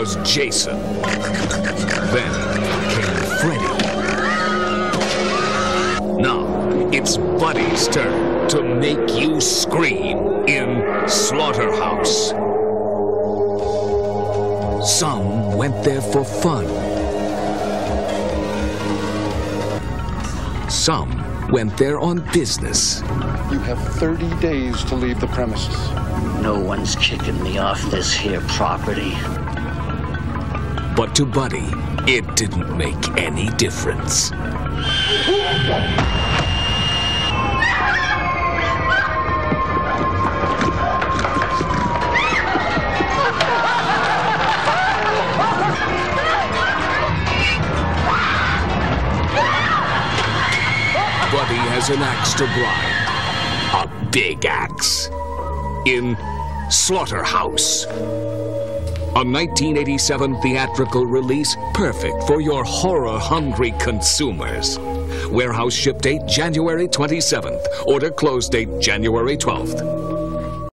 was Jason. Then came Freddy. Now, it's Buddy's turn to make you scream in Slaughterhouse. Some went there for fun. Some went there on business. You have 30 days to leave the premises. No one's kicking me off this here property. But to Buddy, it didn't make any difference. Buddy has an axe to grind. A big axe. In Slaughterhouse. A 1987 theatrical release perfect for your horror hungry consumers. Warehouse ship date January 27th. Order close date January 12th.